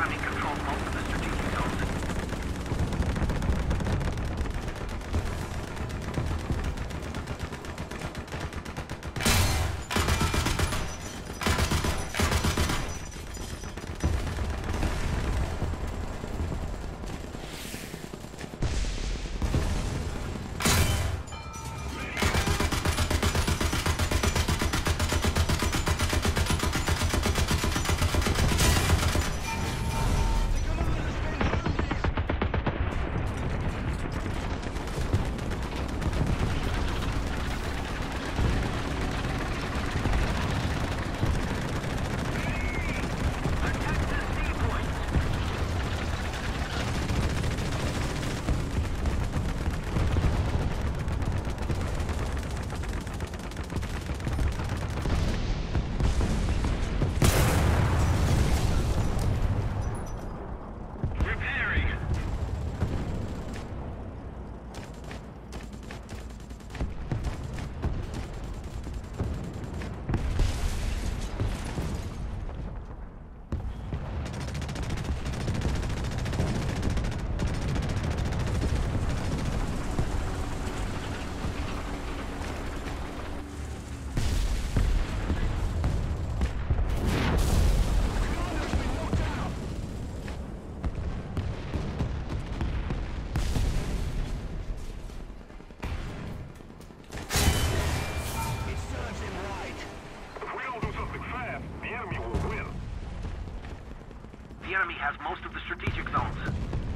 enemy control most of the. The enemy has most of the strategic zones.